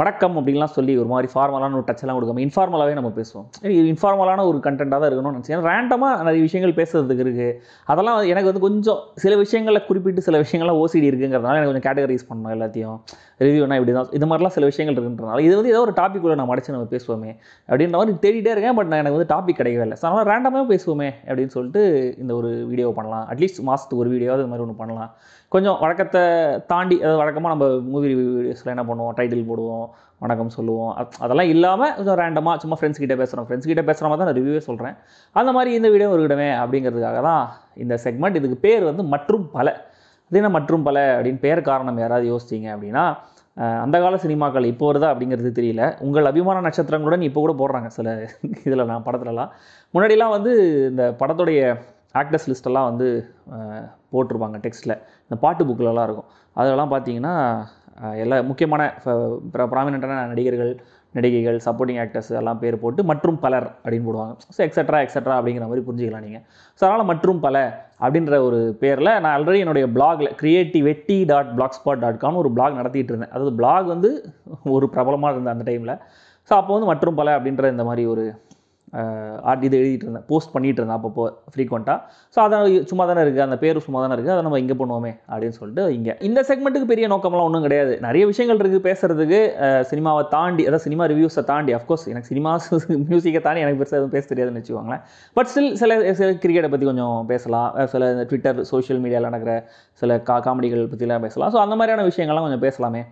வணக்கம் அப்படின்லாம் சொல்லி ஒரு மாதிரி ஃபார்மலான ஒரு டச்செல்லாம் கொடுக்காம இன்ஃபார்மலாகவே நம்ம பேசுவோம். இது இன்ஃபார்மலான ஒரு கண்டென்ட்டாக தான் இருக்கணும்னு நினச்சேன் ரேண்டமாக நிறைய விஷயங்கள் பேசுறதுக்கு இருக்குது அதெல்லாம் எனக்கு வந்து கொஞ்சம் சில விஷயங்களில் குறிப்பிட்டு சில விஷயங்கள்லாம் ஓசிடி இருக்குங்கிறதுனால எனக்கு கொஞ்சம் கேட்டகரைஸ் பண்ணணும் எல்லாத்தையும். ரிவ்யூனா இப்படி தான். இது மாதிரிலாம் சில விஷயங்கள் இருக்குன்றனால இது வந்து ஏதோ ஒரு டாபிக் உள்ள நான் மடிச்சு நம்ம பேசுவோமே அப்படின்ற மாதிரி தேடிட்டே இருக்கேன். பட் நான் எனக்கு வந்து டாபிக் கிடைக்கவே இல்லை. ஸோ அதனால் ரேண்டமாக பேசுவோமே அப்படின்னு சொல்லிட்டு இந்த ஒரு வீடியோ பண்ணலாம். அட்லீஸ்ட் மாதத்துக்கு ஒரு வீடியோ இது மாதிரி ஒன்று பண்ணலாம். கொஞ்சம் வழக்கத்தை தாண்டி அதாவது வழக்கமாக நம்ம மூவி வீடியோஸில் என்ன பண்ணுவோம்? டைட்டில் போடுவோம். வணக்கம் சொல்லுவோம். அதெல்லாம் இல்லாமல் கொஞ்சம் ரேண்டமாக சும்மா ஃப்ரெண்ட்ஸ் கிட்டே பேசுகிறோம் ஃப்ரெண்ட்ஸ் கிட்டே பேசுகிற மாதிரி தான் நான் ரிவ்யூவே சொல்கிறேன் அந்த மாதிரி இந்த வீடியோ இருக்கணுமே அப்படிங்கிறதுக்காக தான் இந்த செக்மெண்ட் இதுக்கு பேர் வந்து மற்றும் பல. அது என்ன மற்றும் பல அப்படின்னு பேர் காரணம் யாராவது யோசிச்சிங்க அப்படின்னா அந்த கால சினிமாக்கள் இப்போ வருதா அப்படிங்கிறது தெரியல. உங்கள் அபிமான நட்சத்திரங்களுடன் இப்போ கூட போடுறாங்க சில இதில் நான் படத்துலலாம். முன்னாடிலாம் வந்து இந்த படத்துடைய ஆக்டர்ஸ் லிஸ்ட்டெல்லாம் வந்து போட்டிருப்பாங்க டெக்ஸ்ட்டில் இந்த பாட்டு புக்கிலலாம் இருக்கும். அதெல்லாம் பார்த்தீங்கன்னா எல்லா முக்கியமான ப்ராமினெண்ட்டான நடிகர்கள் நடிகைகள் சப்போர்ட்டிங் ஆக்டர்ஸ் எல்லாம் பேர் போட்டு மற்றும் பலர் அப்படின்னு போடுவாங்க. ஸோ எக்ஸட்ரா எக்ஸட்ரா அப்படிங்கிற மாதிரி புரிஞ்சுக்கலாம் நீங்கள் ஸோ அதனால் மற்றும் பல அப்படின்ற ஒரு பேரில் நான் ஆல்ரெடி என்னுடைய பிளாகில் creativity dot blog spot dot காம்னு ஒரு பிளாக் நடத்திட்டு இருந்தேன். அதாவது பிளாக் வந்து ஒரு பிரபலமாக இருந்தேன் அந்த டைமில் ஸோ அப்போ வந்து மற்றும் பல அப்படின்ற இந்த மாதிரி ஒரு ஆர்ட் இது எழுதிட்டு இருந்தேன். போஸ்ட் பண்ணிகிட்டு இருந்தேன் அப்பப்போ ஃப்ரீக்வெண்ட்டாக ஸோ அதான் சும்மா தானே இருக்குது அந்த பேர் சும்மா தானே இருக்குது அதை நம்ம இங்கே பண்ணுவோமே அப்படின்னு சொல்லிட்டு இங்கே. இந்த செக்மெண்ட்டுக்கு பெரிய நோக்கம்லாம் ஒன்றும் கிடையாது. நிறைய விஷயங்கள் இருக்குது பேசுறதுக்கு. சினிமாவை தாண்டி அதாவது சினிமா ரிவ்யூஸை தாண்டி அஃப்கோர்ஸ் எனக்கு சினிமா மியூசிக்கை தாண்டி எனக்கு பெருசாக எதுவும் பேச தெரியாதுன்னு வச்சுக்கோங்களேன். பட் ஸ்டில் சில சில கிரிக்கெட்டை பற்றி கொஞ்சம் பேசலாம். சில இந்த ட்விட்டர் சோஷியல் மீடியாவில் நடக்கிற சில கா காமெடிகள் பற்றிலாம் பேசலாம். ஸோ அந்த மாதிரியான விஷயங்கள்லாம் கொஞ்சம் பேசலாமே.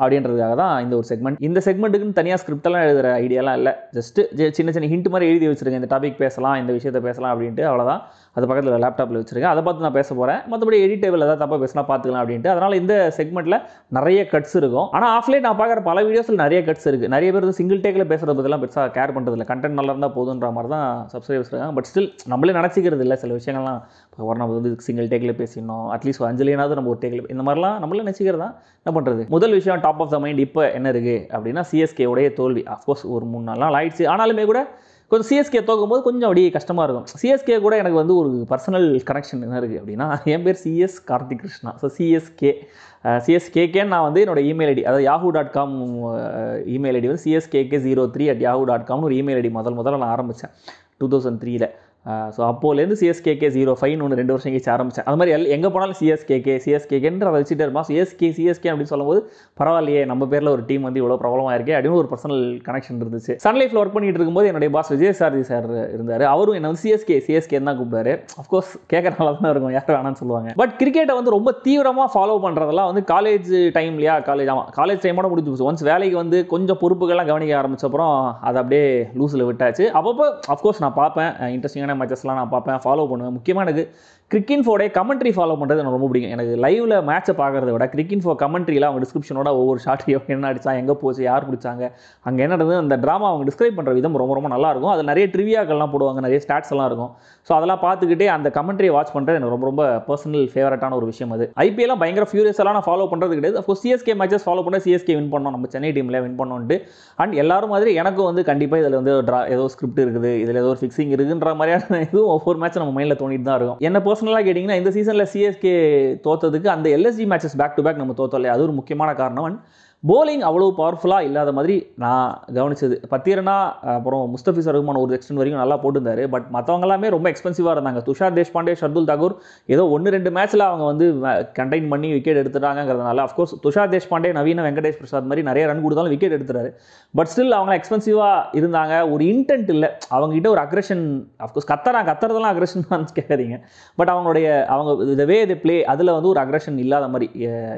அப்படின்றதுக்காக தான் இந்த ஒரு செக்மெண்ட் இந்த செக்மெண்ட்டுக்குன்னு தனியாக ஸ்கிரிப்டெல்லாம் எழுதுகிற ஐடியாலாம் இல்லை. ஜஸ்ட்டு சின்ன சின்ன ஹிண்ட் மாதிரி எழுதி வச்சிருக்கேன் இந்த டாபிக் பேசலாம் இந்த விஷயத்தை பேசலாம் அப்படின்ட்டு அவ்வளோதான் அது பக்கத்தில் லேப்டாப்பில் வச்சிருக்கேன் அதை பார்த்து நான் பேச போகிறேன் மற்றபடி எடிட்டேபிள் ஏதாவது தப்பாக பேசினா பார்த்துக்கலாம் அப்படின்ட்டு. அதனால் இந்த செக்மெண்ட்டில் நிறைய கட்ஸ் இருக்கும். ஆனால் ஆஃப்லைன் நான் பார்க்குற பல வீடியோஸில் நிறைய கட்ஸ் இருக்குது நிறைய பேர் வந்து சிங்கிள் டேக்கில் பேசுகிறத பற்றிலாம் பெருசாக கேர் பண்ணுறதில்ல கண்டென்ட் நல்லா இருந்தால் போதுன்ற மாதிரி தான் சப்ஸ்கிரைபர்ஸ் இருக்காங்க. பட் ஸ்டில் நம்மளே நினச்சிக்கிறது இல்லை. சில விஷயங்கள்லாம் இப்போ ஒரு நம்ம வந்து சிங்கிள் டேக்கில் பேசிடணும். அட்லீஸ்ட் அஞ்சலினாவது நம்ம ஒரு டேக்கில் இந்த மாதிரிலாம் நம்மளே நினச்சிக்கிறதா? என்ன பண்ணுறது முதல் விஷயம் டாப் ஆஃப் த மைண்ட் இப்போ என்ன இருக்குது அப்படின்னா சிஎஸ்கே உடைய தோல்வி. அஃப்கோர்ஸ் ஒரு மூணு நாள் நாள் ஆயிடுச்சு. ஆனாலுமே கூட கொஞ்சம் சிஎஸ்கே தோக்கும்போது கொஞ்சம் அப்படியே கஷ்டமாக இருக்கும். சிஎஸ்கே கூட எனக்கு வந்து ஒரு பர்சனல் கனெக்ஷன் என்ன இருக்குது அப்படின்னா என் பேர் CS Karthik Krishna so CSK சிஎஸ்கேகேன்னு நான் வந்து என்னோட இமெயில் ஐடி அதாவது Yahoo dot com email ID வந்து CSKK zero three at Yahoo dot காம்னு ஒரு இமெயில் ஐடி முதல் முதல்ல நான் ஆரம்பித்தேன் டூ தௌசண்ட் த்ரீல ஸோ அப்போலேருந்து சிஎஸ்கேகே ஜீரோ ஃபைன் ஒன்று ரெண்டு வருஷம் கழிச்சு ஆரம்பித்தேன் அது மாதிரி எல் எங்கே போனாலும் சிஎஸ்கேகே சிஎஸ்கேகேன்ற அதை வச்சுட்டே இருப்பான் சிஎஸ்கே சிஎஸ்கே அப்படின்னு சொல்லும்போது பரவாயில்லையே நம்ம பேரில் ஒரு டீம் வந்து இவ்வளோ பிரபலமாக இருக்கே அப்படின்னு ஒரு பர்சனல் கனெக்ஷன் இருந்துச்சு. சன்லைஃப்பில் ஒர்க் பண்ணிட்டு இருக்கும்போது என்னுடைய பாஸ் விஜய் சாரதி சார் இருந்தார். அவரும் என்ன வந்து சிஎஸ்கே சிஎஸ்கே தான் கூப்பிட்டாரு அஃப்கோர்ஸ் கேட்கறனால தான் இருக்கும். யார் வேணாம்னு சொல்லுவாங்க. பட் கிரிக்கெட்டை வந்து ரொம்ப தீவிரமாக ஃபாலோ பண்ணுறதெல்லாம் வந்து காலேஜ் டைம்லையா காலேஜ் ஆமாம் காலேஜ் டைமோட முடிஞ்சு போச்சு. ஒன்ஸ் வேலைக்கு வந்து கொஞ்சம் பொறுப்புகள்லாம் கவனிக்க ஆரம்பிச்ச அப்புறம் அதை அப்படியே லூஸில் விட்டாச்சு. அப்பப்போ அஃப்கோர்ஸ் நான் பார்ப்பேன். இன்ட்ரெஸ்டிங்கான மேட்சஸ்லாம் நான் பார்ப்பேன். ஃபாலோ பண்ணுவேன். முக்கியமானது கிரிக்கின்ஃபோடைய கமெண்ட்ரி ஃபாலோ பண்ணுறது எனக்கு ரொம்ப பிடிக்கும். எனக்கு லைவில் மேட்சை பார்க்குறத விட கிரிக்கின்ஃபோ கமெண்ட்ரியில் அவங்க டிஸ்கிரிப்ஷனோட ஒவ்வொரு ஷாட்டையும் என்ன அடிச்சா எங்கே போச்சு யார் பிடிச்சாங்க அங்கே என்ன நடந்தது அந்த ட்ராமா அவங்க டிஸ்கிரைப் பண்ணுற விதம் ரொம்ப ரொம்ப நல்லா இருக்கும். அது நிறைய ட்ரிவியாக்கள்லாம் போடுவாங்க நிறைய ஸ்டாட்ஸ் எல்லாம் இருக்கும். ஸோ அதெல்லாம் பார்த்துக்கிட்டே அந்த கமெண்ட்ரியை வாட்ச் பண்ணுறது எனக்கு ரொம்ப ரொம்ப பர்சனல் ஃபேவரட்டான ஒரு விஷயம் அது. ஐபிஎல்லாம் பயங்கர ஃபியூரியஸெல்லாம் நான் ஃபாலோ பண்ணுறது கிடையாது. அப்போ சிஎஸ்கே மேட்சஸ் ஃபாலோ பண்ண சிஎஸ்கே வின் பண்ணோம். நம்ம சென்னை டீமில் வின் பண்ணோன்ட்டு அண்ட் எல்லாரும் மாதிரி எனக்கும் வந்து கண்டிப்பாக இதில் வந்து ட்ரா ஏதோ ஸ்கிரிப்ட் இருக்குது இதில் ஏதோ ஒரு ஃபிக்ஸிங் இருக்குன்ற மாதிரியான இதுவும் ஒவ்வொரு மேட்ச் நம்ம மைண்டில் தோணிட்டு தான் இருக்கும். என்ன பர்சனலாக கேட்டிங்கன்னா இந்த சீசனில் சிஎஸ்கே தோத்ததுக்கு அந்த LSD matches back to back நம்ம தோத்தோம் இல்லையா? அது ஒரு முக்கியமான காரணம். அண்ட் போலிங் அவ்வளோ பவர்ஃபுல்லாக இல்லாத மாதிரி நான் கவனிச்சது. பத்தீரனா அப்புறம் முஸ்தபிசர் ரஹ்மான் ஒரு எக்ஸ்டன் வரைக்கும் நல்லா போட்டிருந்தாரு. பட் மற்றவங்க எல்லாமே ரொம்ப எக்ஸ்பென்சிவாக இருந்தாங்க. துஷார் தேஷ்பாண்டே ஷர்துல் தாகூர் ஏதோ ஒன்று ரெண்டு மேட்ச்சில் அவங்க வந்து கண்டெயின் பண்ணி விக்கெட் எடுத்துட்டாங்கிறதுனால அஃப்கோர்ஸ் துஷார் தேஷ்பாண்டே நவீன வெங்கடேஷ் பிரசாத் மாதிரி நிறைய ரன் கொடுத்தாலும் விக்கெட் எடுத்துறாரு பட் ஸ்டில் அவங்க எக்ஸ்பென்சிவாக இருந்தாங்க. ஒரு இன்டென்ட் இல்லை. அவங்ககிட்ட ஒரு அக்ரெஷன் அஃப்கோர்ஸ் கத்தரா கத்துறதெல்லாம் அக்ரெஷன் தான் கேட்காதீங்க. பட் அவங்களுடைய அவங்க த வே தி ப்ளே அதில் வந்து ஒரு அக்ரெஷன் இல்லாத மாதிரி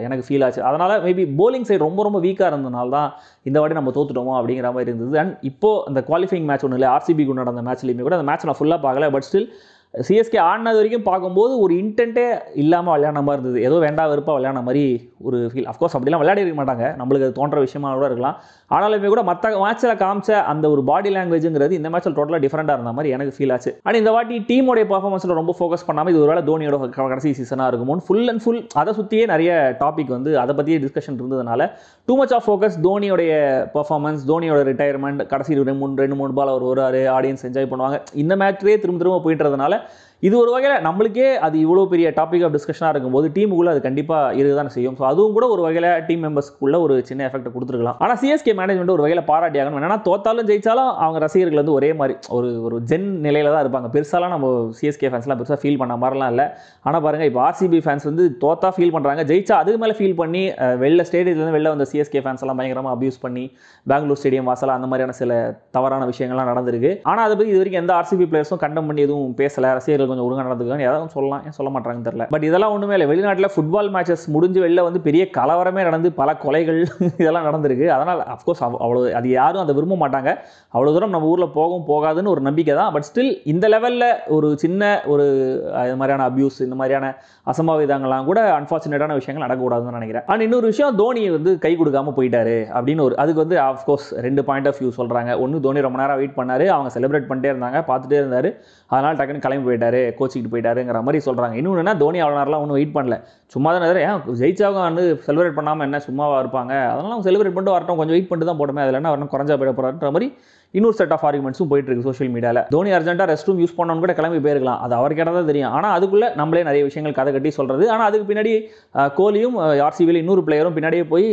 எனக்கு ஃபீல் ஆச்சு. அதனால் மேபி போலிங் சைடு ரொம்ப ரொம்ப வீக்காக இருந்தனால தான் இந்த வாட்டி நம்ம தோத்துட்டோமோ அப்படிங்கிற மாதிரி இருந்தது. அண்ட் இப்போ அந்த குவாலிஃபைங் மேட்ச் ஒன்று இல்லை ஆர்சிபிக்கு நடந்த மேட்ச்லையுமே கூட அந்த மேட்ச் நான் ஃபுல்லாக பார்க்கல பட் ஸ்டில் சிஎஸ்கே ஆடினது வரைக்கும் பார்க்கும்போது ஒரு இன்டென்ட்டே இல்லாமல் விளையாடின மாதிரி இருந்தது. ஏதோ வேண்டாம் வெறுப்பாக விளையாடின மாதிரி ஒரு ஃபீல் அஃப்கோர்ஸ் அப்படிலாம் விளையாடி இருக்க மாட்டாங்க. நம்மளுக்கு அது தோன்ற விஷயமா கூட இருக்கலாம். ஆனாலுமே கூட மற்ற மேட்ச்சில் காமிச்ச அந்த ஒரு பாடி லாங்குவேஜுங்கிறது இந்த மேட்ச்சில் டோட்டலாக டிஃப்ரெண்டாக இருந்த மாதிரி எனக்கு ஃபீல் ஆச்சு. ஆனால் இந்த வாட்டி டீமோடைய பர்ஃபார்மன்ஸில் ரொம்ப ஃபோக்கஸ் பண்ணாமல் இது ஒருவேளை தோனியோட க- கடைசி சீசனாக இருக்குமோன்னு ஃபுல் அண்ட் ஃபுல் அதை சுற்றியே நிறைய டாபிக் வந்து அதை பற்றியே டிஸ்கஷன் இருந்ததுனால டூ மச் ஆஃப் ஃபோக்கஸ் தோனியோடைய பர்ஃபார்மன்ஸ் தோனியோட ரிட்டையர்மெண்ட் கடைசி ரெண்டு மூணு ரெண்டு மூணு பால் அவர் வருவார் ஆடியன்ஸ் என்ஜாய் பண்ணுவாங்க. இந்த மேட்ச்லேயே திரும்ப திரும்ப போயிட்டுறதுனால இது ஒரு வகையில் நம்மளுக்கே அது இவ்வளோ பெரிய டாபிக் ஆஃப் டிஸ்கஷனாக இருக்கும்போது டீமுக்குள்ளே அது கண்டிப்பாக இருக்குதான் செய்யும். ஸோ அதுவும் கூட ஒரு வகையில் டீம் மெம்பர்ஸ்க்குள்ள ஒரு சின்ன எஃபெக்ட் கொடுத்துருக்கலாம். ஆனால் சிஎஸ்கே மேனேஜ்மெண்ட் ஒரு வகையில் பாராட்டியாகணும். என்னன்னா தோத்தாலும் ஜெயிச்சாலும் அவங்க ரசிகர்கள் வந்து ஒரே மாதிரி ஒரு ஒரு ஜென் நிலையில தான் இருப்பாங்க. பெருசாலாம் நம்ம சிஎஸ்கே ஃபேன்ஸ்லாம் பெருசாக ஃபீல் பண்ண மாதிரிலாம் இல்லை. ஆனால் பாருங்கள் இப்போ ஆர்சிபி ஃபேன்ஸ் வந்து தோத்தா ஃபீல் பண்ணுறாங்க ஜெயிச்சா அதுக்கு மேலே ஃபீல் பண்ணி வெளில ஸ்டேடியத்துலேருந்து வெளில வந்த சிஎஸ்கே ஃபேன்ஸ் எல்லாம் பயங்கரமாக அபியூஸ் பண்ணி பெங்களூர் ஸ்டேடியம் வாசலாக அந்த மாதிரியான சில தவறான விஷயங்கள்லாம் நடந்திருக்கு. ஆனால் அதை பற்றி இது வரைக்கும் எந்த ஆர்சிபி பிளேயர்ஸும் கண்டம் பண்ணி எதுவும் பேசலை. ரசிகர்கள் கொஞ்சம் ஒழுங்காக நடந்துக்கான்னு ஏதாவது சொல்லலாம். ஏன் சொல்ல மாட்டாங்கன்னு தெரியல. பட் இதெல்லாம் ஒன்றுமே இல்லை. வெளிநாட்டில் ஃபுட்பால் மேட்சஸ் முடிஞ்சு வெளில வந்து பெரிய கலவரமே நடந்து பல கொலைகள் இதெல்லாம் நடந்திருக்கு. அதனால் அஃப்கோர்ஸ் அவ்வளோ அது யாரும் அதை விரும்ப மாட்டாங்க. அவ்வளோ தூரம் நம்ம ஊரில் போகவும் போகாதுன்னு ஒரு நம்பிக்கை தான். பட் ஸ்டில் இந்த லெவலில் ஒரு சின்ன ஒரு இது மாதிரியான அபியூஸ் இந்த மாதிரியான அசம்பாவிதங்கள்லாம் கூட அன்ஃபார்ச்சுனேட்டான விஷயங்கள் நடக்கக்கூடாதுன்னு நினைக்கிறேன். அண்ட் இன்னொரு விஷயம் தோனி வந்து கை கொடுக்காம போயிட்டாரு அப்படின்னு ஒரு அதுக்கு வந்து ஆஃப்கோர்ஸ் ரெண்டு பாயிண்ட் ஆஃப் வியூ சொல்கிறாங்க ஒன்று தோனி ரொம்ப நேரம் வெயிட் பண்ணார். அவங்க செலிப்ரேட் பண்ணிட்டே இருந்தாங்க பார்த்துட்டே இருந்தார். அதனால் டக்குன்னு கிளம்பி போயிட்டாரு. கோச்சிக்கிட்டு போயிட்டாருங்கிற மாதிரி சொல்கிறாங்க இன்னொன்று தோனி அவ்வளோ ஒன்றும் வெயிட் பண்ணல. சும்மா தான் ஏன் ஜெயிச்சவங்க வந்து செலிப்ரேட் பண்ணாமல் என்ன சும்மாவா இருப்பாங்க? அதெல்லாம் செலிப்ரேட் பண்ணிட்டு வரட்டும் கொஞ்சம் வெயிட் பண்ணிட்டு தான் போடுமே அதில் என்ன வரணும் குறைஞ்சா போயிட போகிறான்ற மாதிரி இன்னொரு செட் ஆஃப் ஆர்குமெண்ட்ஸும் போயிட்டு இருக்கு சோஷியல் மீடியாவில் தோனி அர்ஜென்ட்டாக ரெஸ்ட் ரூம் யூஸ் பண்ணணும் கூட கிளம்பி போயிருக்கலாம். அது அவர் கேட்டால் தான் தெரியும். ஆனால் அதுக்குள்ளே நம்மளே நிறைய விஷயங்கள் கதை கட்டி சொல்கிறது ஆனால் அதுக்கு பின்னாடி கோலியும் ஆர்சிபியில் இன்னொரு பிளேயரும் பின்னாடியே போய்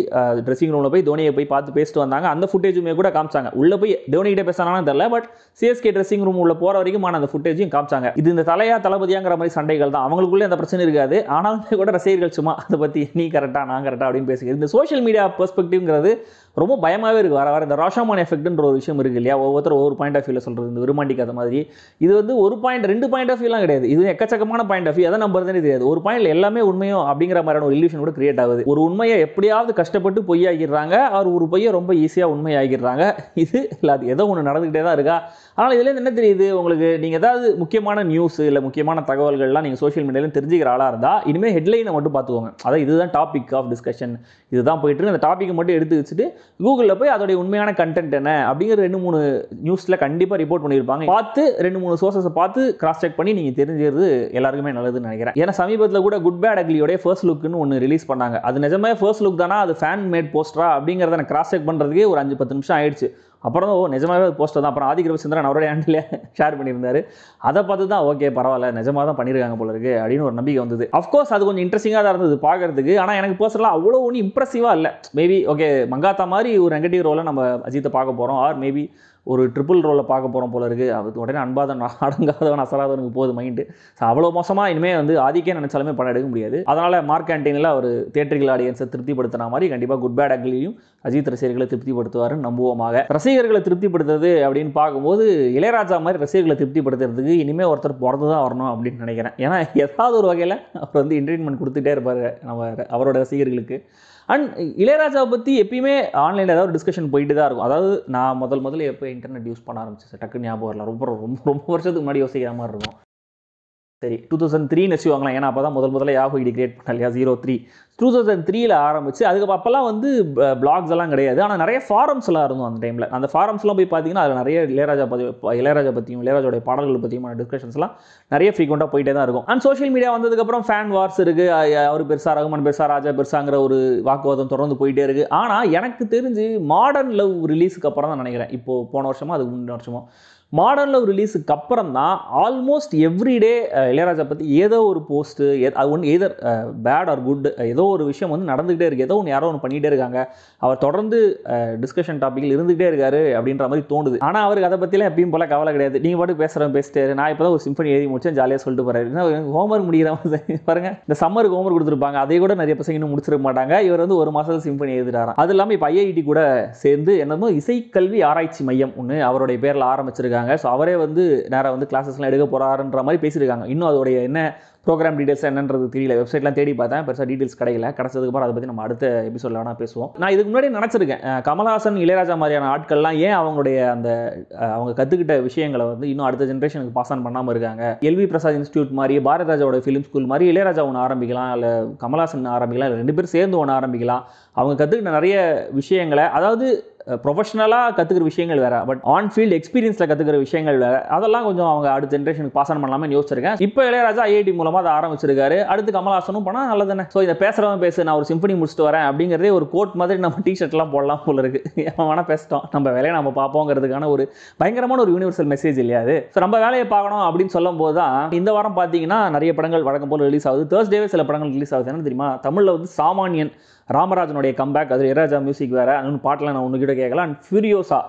ட்ரெஸ்ஸிங் ரூமில் போய் தோனியை போய் பார்த்து பேசிட்டு வந்தாங்க. அந்த ஃபுட்டேஜுமே கூட காமிச்சாங்க. உள்ளே போய் தோனிகிட்ட பேசினாலும் தெரியல பட் சிஎஸ்கே ட்ரெஸ்ஸிங் ரூம் உள்ள போகிற வரைக்கும் அந்த ஃபுட்டேஜையும் காமிச்சாங்க. இது இந்த தலையா தளபதியாங்கிற மாதிரி சண்டைகள் தான். அவங்களுக்குள்ளே அந்த பிரச்சனை இருக்காது. ஆனாலுமே கூட ரசிகர்கள் சும்மா அதை பற்றி நீ கரெக்டாக நான் கரெக்டாக அப்படின்னு பேசுகிறேன் இந்த சோஷியல் மீடியா பெர்ஸ்பெக்டிவ்ங்கிறது ரொம்ப பயமாகவே இருக்குது வர வர இந்த ராஷாமான் எஃபெக்ட்ன்ற ஒரு விஷயம் இருக்குது இல்லையா? ஒவ்வொருத்தர் ஒவ்வொரு பாயிண்ட் ஆஃப் வியூவில் சொல்கிறது இந்த விரும்பாண்டிக்காத மாதிரி. இது வந்து ஒரு பாயிண்ட் ரெண்டு பாயிண்ட் ஆஃப் வியூலாம் கிடையாது. இது எக்கச்சக்கமான பாயிண்ட் ஆஃப் வியூ அதை நம்புறதுனே தெரியாது. ஒரு பாயிண்ட் எல்லாமே உண்மையும் அப்படிங்கிற மாதிரியான ஒரு இல்யூஷன் கூட கிரியேட் ஆகுது. ஒரு உண்மையை எப்படியாவது கஷ்டப்பட்டு பொய்யாகிடுறாங்க. அவர் ஒரு பொய்யை ரொம்ப ஈஸியாக உண்மையாகிடுறாங்க. இது இல்லை அது ஏதோ ஒன்று நடந்துக்கிட்டே தான் இருக்கா? ஆனால் இதுலேருந்து என்ன தெரியுது? உங்களுக்கு நீங்கள் ஏதாவது முக்கியமான நியூஸ் இல்லை முக்கியமான தகவல்கள்லாம் நீங்கள் சோஷியல் மீடியாவில் தெரிஞ்சுக்கிற ஆளாக இருந்தால் இனிமேல் ஹெட்லைனை மட்டும் பார்த்துக்கோங்க. அதான் இதுதான் டாபிக் ஆஃப் டிஸ்கஷன் இதுதான் போயிட்டு அந்த டாப்பிக்கை மட்டும் எடுத்து வச்சுட்டு கூகுளில் போய் அதோடைய உண்மையான கண்டென்ட் என்ன அப்படிங்கிற ரெண்டு மூணு நியூஸில் கண்டிப்பாக ரிப்போர்ட் பண்ணியிருப்பாங்க. பார்த்து ரெண்டு மூணு சோர்ஸஸை பார்த்து கிராஸ் செக் பண்ணி நீங்கள் தெரிஞ்சுக்கிறது எல்லாருக்குமே நல்லதுன்னு நினைக்கிறேன். ஏன்னா சமீபத்தில் கூட குட் பேட் அக்லியோடைய ஃபர்ஸ்ட் லுக்னு ஒன்று ரிலீஸ் பண்ணாங்க. அது நிஜமே ஃபர்ஸ்ட் லுக் தானா? அது ஃபேன் மேட் போஸ்டரா அப்படிங்கிறத நான் கிராஸ் செக் பண்ணுறதுக்கே ஒரு அஞ்சு பத்து நிமிஷம் ஆயிடுச்சு. அப்புறம் ஓ ஓ நிஜமாவே போஸ்டர் தான். அப்புறம் ஆதிக் ரவிச்சந்திரன் அவருடைய ஹேண்டில் ஷேர் பண்ணியிருந்தார். அதை பார்த்து தான் ஓகே பரவாயில்ல நிஜமாக தான் பண்ணியிருக்காங்க போல இருக்குது அப்படின்னு ஒரு நம்பிக்கை வந்தது. அஃப்கோர்ஸ் அது கொஞ்சம் இன்ட்ரெஸ்டிங்காக தான் இருந்தது பார்க்கறதுக்கு. ஆனால் எனக்கு பர்சனலாக அவ்வளோ ஒன்றும் இம்ப்ரெசிவாக இல்லை. மேபி ஓகே மங்காத்தா மாதிரி ஒரு நெகட்டிவ் ரோலை நம்ம அஜித்தை பார்க்க போகிறோம் ஆர் மேபி ஒரு ட்ரிபிள் ரோலில் பார்க்க போகிறோம் போல இருக்குது அது உடனே அன்பாதன் அடங்காதவன் அசராதவனுக்கு போகுது மைண்டு ஸோ அவ்வளோ மோசமாக இனிமேல் வந்து ஆதிக்கே நினச்சாலுமே படம் எடுக்க முடியாது. அதனால் மார்க் கேண்டீனில் அவர் தேட்டரிக்கல் ஆடியன்ஸை திருப்திப்படுத்தின மாதிரி கண்டிப்பாக குட் பேட் அக்லியும் அஜித் ரசிகர்களை திருப்திப்படுத்துவாருன்னு நம்புவோமாக. ரசிகர்களை திருப்திப்படுத்துறது அப்படின்னு பார்க்கும்போது இளையராஜா மாதிரி ரசிகர்களை திருப்திப்படுத்துறதுக்கு இனிமேல் ஒருத்தர் பிறந்து தான் வரணும் அப்படின்னு நினைக்கிறேன். ஏன்னா ஏதாவது ஒரு வகையில் அவர் வந்து என்டர்டைன்மெண்ட் கொடுத்துட்டே இருப்பார் நம்ம அவரோட ரசிகர்களுக்கு. அண்ட் இளையராஜாவை பற்றி எப்பயுமே ஆன்லைனில் ஏதாவது ஒரு டிஸ்கஷன் போயிட்டு தான் இருக்கும். அதாவது நான் முதல் முதல்ல எப்போ இன்டர்நெட் யூஸ் பண்ண ஆரம்பிச்சேன்? டக்கு ஞாபகம் வரல. ரொம்ப ரொம்ப ரொம்ப வருஷத்துக்கு முன்னாடி யோசிக்கிற மாதிரி இருக்கும். சரி டூ தௌசண்ட் த்ரீன்னு வச்சுக்கோங்களேன். ஏன்னா அப்போ தான் முதல் முதல்ல யாகோ ஐடி கிரியேட் பண்ண இல்லையா? ஜீரோ த்ரீ டூ தௌசண்ட் த்ரீல ஆரம்பிச்சு அதுக்கு அப்போல்லாம் வந்து பிளாக்ஸ் எல்லாம் கிடையாது. ஆனால் நிறைய ஃபாரம்ஸ் எல்லாம் இருந்தோம் அந்த டைமில் அந்த ஃபாரம்ஸ்லாம் போய் பார்த்தீங்கன்னா அதில் நிறைய இளையராஜா பற்றி இளையராஜா பற்றியும் இளையராஜோடைய பாடல்கள் பற்றியுமான டிஸ்கஷன்ஸ்லாம் நிறைய ஃப்ரீக்வெண்ட்டாக போயிட்டே தான் இருக்கும். அண்ட் சோஷியல் மீடியா வந்ததுக்கப்புறம் ஃபேன் வார்ஸ் இருக்குது அவர் பெருசா ரகுமன் பெருசா ராஜா பெருசாங்கிற ஒரு வாக்குவாதம் தொடர்ந்து போயிட்டே இருக்குது ஆனால் எனக்கு தெரிஞ்சு மாடர்ன் லவ் ரிலீஸுக்கு அப்புறம் தான் நினைக்கிறேன். இப்போ போன வருஷமோ அதுக்கு முன்ன வருஷமோ. மாடர்ன் லவ் ரிலீஸுக்கு அப்புறம் தான் ஆல்மோஸ்ட் எவ்ரிடே இளையராஜா பற்றி ஏதோ ஒரு போஸ்ட்டு அது ஒன்று எதர் பேட் ஆர் குட் ஏதோ ஏதோ ஒரு விஷயம் வந்து நடந்துகிட்டே இருக்குது ஏதோ ஒன்று யாரோ ஒன்று பண்ணிகிட்டே இருக்காங்க. அவர் தொடர்ந்து டிஸ்கஷன் டாப்பிக்கில் இருந்துகிட்டே இருக்காரு அப்படின்ற மாதிரி தோணுது. ஆனால் அவருக்கு அதை பற்றிலாம் எப்பயும் போல கவலை கிடையாது. நீங்கள் பாட்டு பேசுகிறேன் பேசிட்டாரு நான் இப்போ தான் ஒரு சிம்பனி எழுதி முடிச்சேன் ஜாலியாக சொல்லிட்டு போகிறாரு என்ன ஹோம்ஒர்க் முடிகிற மாதிரி பாருங்க இந்த சம்மருக்கு ஹோம்ஒர்க் கொடுத்துருப்பாங்க. அதை கூட நிறைய பசங்க இன்னும் முடிச்சிருக்க மாட்டாங்க. இவர் வந்து ஒரு மாதத்தில் சிம்பனி எழுதுறாராம் அது இல்லாமல் இப்போ ஐஐடி கூட சேர்ந்து என்னமோ இசைக்கல்வி ஆராய்ச்சி மையம் ஒன்று அவருடைய பேரில் ஆரம்பிச்சிருக்காங்க. ஸோ அவரே வந்து நேராக வந்து கிளாஸஸ்லாம் எடுக்க போகிறாருன்ற மாதிரி பேசியிருக்காங்க. இன்னும் அதோடைய என்ன ப்ரோக்ராம் டீட்டெயில்ஸ் என்னன்றது தெரியல. வெப்சைட்லாம் தேடி பார்த்தேன். பெருசாக டீடைல்ஸ் கிடைக்கல கிடச்சதுக்கு அப்புறம் அதை பற்றி நம்ம அடுத்த எபிசோடில் வேணால் பேசுவோம். நான் இதுக்கு முன்னாடி நினச்சிருக்கேன். கமல்ஹாசன் இளையராஜா மாதிரியான ஆட்கள்லாம் ஏன் அவங்களுடைய அந்த அவங்க கற்றுக்கிட்ட விஷயங்களை வந்து இன்னும் அடுத்த ஜென்ரேஷனுக்கு பாஸ் ஆன் பண்ணாமல் இருக்காங்க? எல்வி பிரசாத் இன்ஸ்டியூட் மாதிரி பாரதராஜாவோட ஃபிலிம் ஸ்கூல் மாதிரி இளையராஜா ஒன்று ஆரம்பிக்கலாம் இல்லை கமல்ஹாசன் ஆரம்பிக்கலாம் இல்லை ரெண்டு பேரும் சேர்ந்து ஒன்று ஆரம்பிக்கலாம். அவங்க கற்றுக்கிட்ட நிறைய விஷயங்களை அதாவது ப்ரொஃபஷனலாக கற்றுக்கிற விஷயங்கள் வேறு. பட் ஆன் ஃபீல்டு எக்ஸ்பீரியன்ஸில் கற்றுக்கிற விஷயங்கள் வேறு. அதெல்லாம் கொஞ்சம் அவங்க அடுத்த ஜென்ரேஷனுக்கு பாஸ் ஆன் பண்ணலாமே யோசிச்சிருக்கேன். இப்போ இளையராஜா ஐஐடி மூலமாக அதை ஆரம்பிச்சிருக்காரு. அடுத்து கமல்ஹாசனும் பண்ணால் நல்லதானே ஸோ இதை பேசுகிறவன் பேசு நான் ஒரு சிம்பனி முடிச்சுட்டு வரேன் அப்படிங்கிறதே ஒரு கோட் மாதிரி நம்ம டிஷர்ட்லாம் போடலாம் போல இருக்கு. வேணால் பேசிட்டோம். நம்ம வேலையை நம்ம பார்ப்போங்கிறதுக்கான ஒரு பயங்கரமான ஒரு யூனிவர்சல் மெசேஜ் இல்லையா அது? ஸோ நம்ம வேலையை பார்க்கணும் அப்படின்னு சொல்லும் போது தான் இந்த வாரம் பார்த்தீங்கன்னா நிறைய படங்கள் வழக்கம் போல் ரிலீஸ் ஆகுது. தேர்ஸ்டேவே சில படங்கள் ரிலீஸ் ஆகுது. என்ன தெரியுமா? தமிழில் வந்து சாமானியன் ராமராஜனுடைய கம்பேக் அது இளையராஜா மியூசிக் வேறு இன்னும் பாட்டில் நான் ஒன்று கிட்ட கேட்கலாம் அண்ட் ஃபியூரியோசா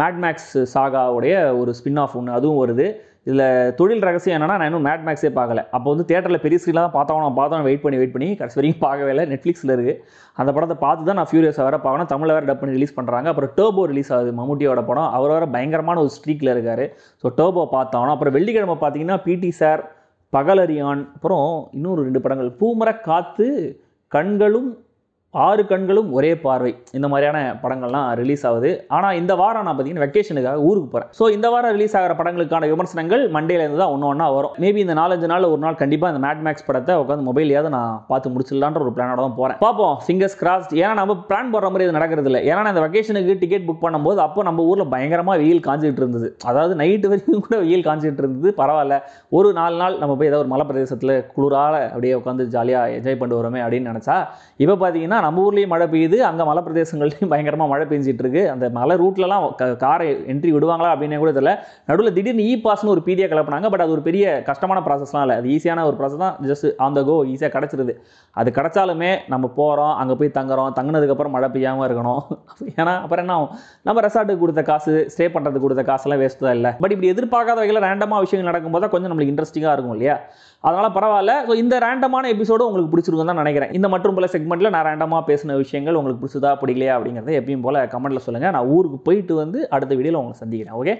மேட்மேக்ஸ் சாகாவுடைய ஒரு ஸ்பின் ஆஃப் ஒன்று அதுவும் வருது. இதில் தொழில் ரகசியம் என்னென்னா நான் இன்னும் மேட் மேக்ஸே பார்க்கல. அப்போ வந்து தேட்டரில் பெரிய ஸ்க்ரீனில் தான் பார்த்தோம் நான் பார்த்தோம் வெயிட் பண்ணி வெயிட் பண்ணி கடைசி வரைக்கும் பார்க்கவே இல்லை. நெட்ஃப்ளிக்ஸில் இருக்குது அந்த படத்தை பார்த்து தான் நான் ஃபியூரியஸாக வேறு பார்க்கணும். தமிழில் வேறு டப் பண்ணி ரிலீஸ் பண்ணுறாங்க அப்புறம் டர்போ ரிலீஸ் ஆகுது மம்முட்டியோட படம். அவர் வேறு பயங்கரமான ஒரு ஸ்ட்ரீக்கில் இருக்கார். ஸோ டர்போ பார்த்தோம் அப்புறம் வெள்ளிக்கிழமை பார்த்தீங்கன்னா பிடி சார் பகலரியான் அப்புறம் இன்னொரு ரெண்டு படங்கள். பூமர காற்று கண்களும் ஆறு கண்களும் ஒரே பார்வை. இந்த மாதிரியான படங்கள்லாம் ரிலீஸ் ஆகுது. ஆனால் இந்த வாரம் நான் பார்த்தீங்கன்னா வெக்கேஷனுக்காக ஊருக்கு போகிறேன் ஸோ இந்த வாரம் ரிலீஸ் ஆகிற படங்களுக்கான விமர்சனங்கள் மண்டேலேருந்து தான் ஒன்று ஒன்றா வரும். மேபி இந்த நாலஞ்சு நாள் ஒரு நாள் கண்டிப்பாக இந்த மேட் மேக்ஸ் படத்தை உட்காந்து மொபைலையாவது நான் பார்த்து முடிச்சிடலான்ற ஒரு பிளானோட தான் போகிறேன் பார்ப்போம். ஃபிங்கர்ஸ் கிராஸ்ட் ஏன்னா நம்ம பிளான் போடுற மாதிரி இது நடக்கிறது இல்லை. ஏன்னா இந்த வெக்கேஷனுக்கு டிக்கெட் புக் பண்ணும்போது அப்போ நம்ம ஊரில் பயங்கரமாக வெயில் காஞ்சிட்டு இருந்தது. அதாவது நைட்டு வரைக்கும் கூட வெயில் காஞ்சிட்டு இருந்தது. பரவாயில்ல. ஒரு நாலு நாள் நம்ம போய் ஏதாவது ஒரு மலை பிரதேசத்தில் குளிரால அப்படியே உட்காந்து ஜாலியாக என்ஜாய் பண்ணிட்டு வரோமே அப்படின்னு நினச்சா இப்போ பார்த்தீங்கன்னா நம்ம ஊர்லேயும் மழை பெய்யுது. அங்கே மலை பிரதேசங்கள்லையும் பயங்கரமாக மழை பெஞ்சிட்டு இருக்கு அந்த மலை ரூட்லலாம் காரை என்ட்ரி விடுவாங்களா அப்படின்னு கூட தெரியல. நடுவில் திடீர்னு இ பாஸ்னு ஒரு பீடியாக கிளப்பினாங்க பட் அது ஒரு பெரிய கஷ்டமான ப்ராசஸ்லாம் இல்லை. அது ஈஸியான ஒரு ப்ராசஸ் தான். ஜஸ்ட் ஆன் த கோ ஈஸியாக கிடச்சிருது. அது கிடச்சாலுமே நம்ம போகிறோம் அங்கே போய் தங்குறோம் தங்கினதுக்கப்புறம் மழை பெய்யாமல் இருக்கணும். ஏன்னா அப்புறம் என்ன ஆகும்? நம்ம ரெசார்ட்டுக்கு கொடுத்த காசு ஸ்டே பண்ணுறதுக்கு கொடுத்த காசுலாம் வேஸ்ட் தான் இல்லை. பட் இப்படி எதிர்பார்க்காத வகையில் ரேண்டமாக விஷயங்கள் நடக்கும்போது தான் கொஞ்சம் நம்மளுக்கு இன்ட்ரெஸ்டிங்காக இருக்கும் இல்லையா? அதனால் பரவாயில்ல. ஸோ இந்த ரேண்டமான எபிசோடு உங்களுக்கு பிடிச்சிருக்கும் தான் நினைக்கிறேன். இந்த மற்றும் பல செக்மெண்ட்டில் நான் ரேண்டமாக பேசின விஷயங்கள் உங்களுக்கு பிடிச்சதா பிடிக்கலையா அப்படிங்கிறத எப்பயும் போல் கமெண்ட்டில் சொல்லுங்கள் நான் ஊருக்கு போயிட்டு வந்து அடுத்த வீடியோவில் உங்களை சந்திக்கிறேன். ஓகே